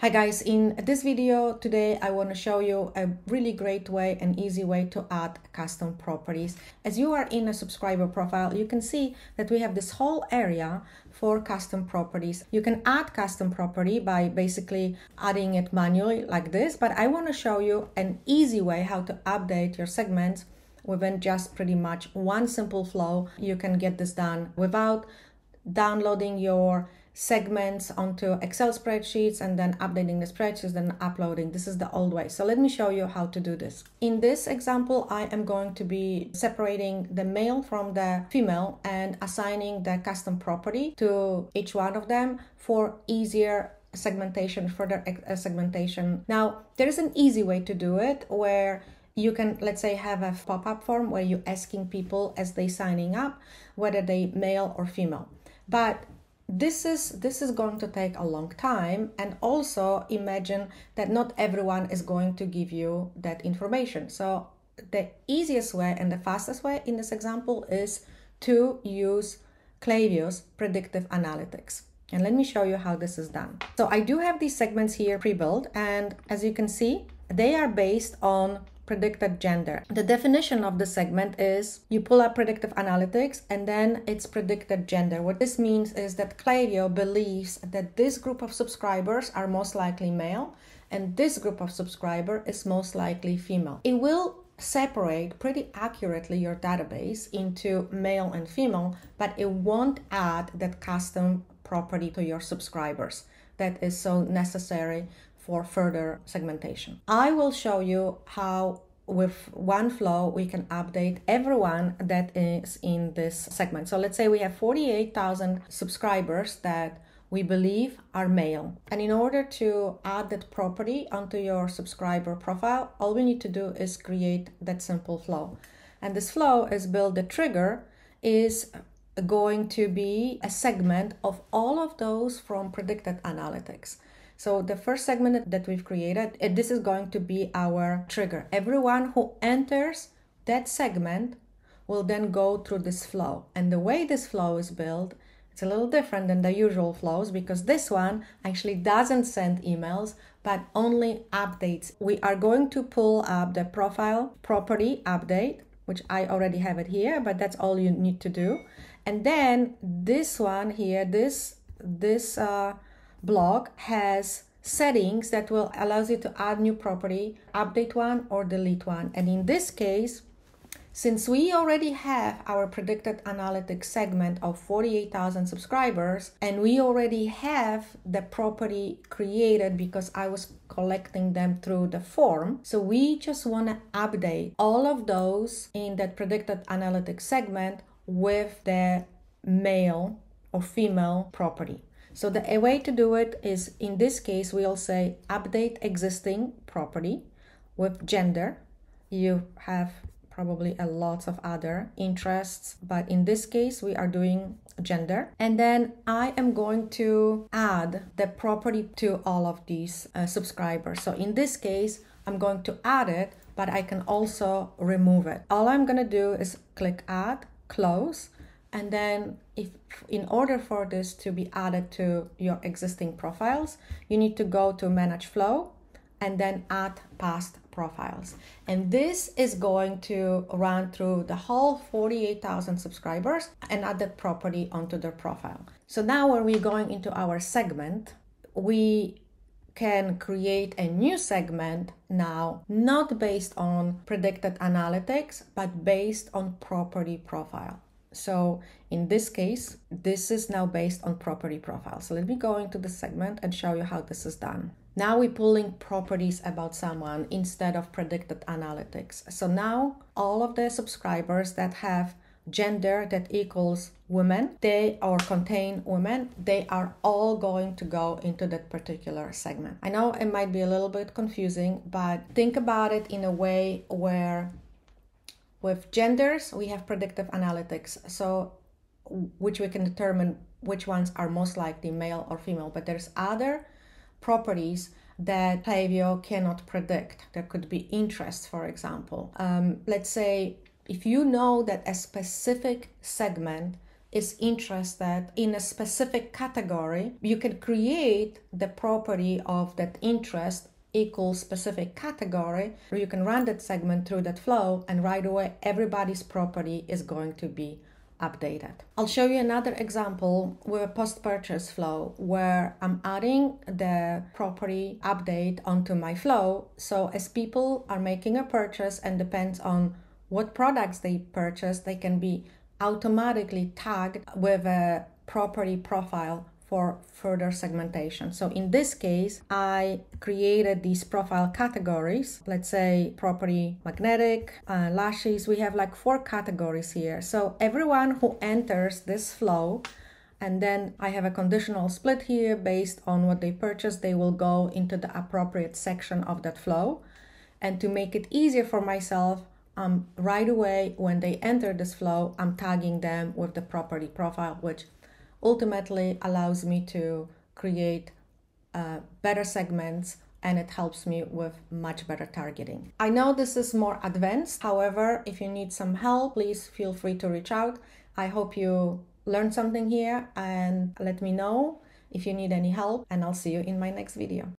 Hi guys, in this video today I want to show you a really great way and easy way to add custom properties. As you are in a subscriber profile, you can see that we have this whole area for custom properties. You can add custom property by basically adding it manually like this, but I want to show you an easy way how to update your segments within just pretty much one simple flow. You can get this done without downloading your segments onto Excel spreadsheets and then updating the spreadsheets, then uploading. This is the old way. So let me show you how to do this. In this example, I am going to be separating the male from the female and assigning the custom property to each one of them for easier segmentation, further uh, segmentation. Now, there is an easy way to do it where you can let's say have a pop-up form where you're asking people as they signing up whether they male or female but this is this is going to take a long time and also imagine that not everyone is going to give you that information. So the easiest way and the fastest way in this example is to use Klaviyo's predictive analytics. And let me show you how this is done. So i do have these segments here pre-built and as you can see they are based on predicted gender. The definition of the segment is you pull up predictive analytics and then it's predicted gender. What this means is that Klaviyo believes that this group of subscribers are most likely male and this group of subscriber is most likely female. It will separate pretty accurately your database into male and female, but it won't add that custom property to your subscribers that is so necessary for further segmentation. I will show you how with one flow we can update everyone that is in this segment. So let's say we have 48,000 subscribers that we believe are male. And in order to add that property onto your subscriber profile, all we need to do is create that simple flow. And this flow is build the trigger is going to be a segment of all of those from predicted analytics. So the first segment that we've created, this is going to be our trigger. Everyone who enters that segment will then go through this flow. And the way this flow is built, it's a little different than the usual flows because this one actually doesn't send emails but only updates. We are going to pull up the profile property update, which I already have it here, but that's all you need to do. And then this one here, this this uh, blog has settings that will allows you to add new property, update one or delete one. And in this case, since we already have our predicted analytics segment of 48,000 subscribers and we already have the property created because I was collecting them through the form. So we just want to update all of those in that predicted analytics segment with the male or female property. So the way to do it is in this case, we'll say update existing property with gender. You have probably a lots of other interests, but in this case, we are doing gender. And then I am going to add the property to all of these uh, subscribers. So in this case, I'm going to add it, but I can also remove it. All I'm going to do is click add, close, and then if in order for this to be added to your existing profiles, you need to go to manage flow and then add past profiles. And this is going to run through the whole 48,000 subscribers and add that property onto their profile. So now when we're going into our segment, we can create a new segment now, not based on predicted analytics, but based on property profile. So in this case, this is now based on property profile. So let me go into the segment and show you how this is done. Now we're pulling properties about someone instead of predicted analytics. So now all of the subscribers that have gender that equals women, they or contain women, they are all going to go into that particular segment. I know it might be a little bit confusing, but think about it in a way where with genders, we have predictive analytics, so which we can determine which ones are most likely male or female. But there's other properties that Klaviyo cannot predict. There could be interest, for example. Um, let's say if you know that a specific segment is interested in a specific category, you can create the property of that interest equals specific category, or you can run that segment through that flow, and right away everybody's property is going to be updated. I'll show you another example with a post-purchase flow where I'm adding the property update onto my flow. So as people are making a purchase and depends on what products they purchase, they can be automatically tagged with a property profile for further segmentation. So in this case, I created these profile categories. Let's say property magnetic, uh, lashes. We have like four categories here. So everyone who enters this flow and then I have a conditional split here based on what they purchase, they will go into the appropriate section of that flow. And to make it easier for myself, um, right away when they enter this flow, I'm tagging them with the property profile, which ultimately allows me to create uh, better segments and it helps me with much better targeting. I know this is more advanced. However, if you need some help, please feel free to reach out. I hope you learned something here and let me know if you need any help and I'll see you in my next video.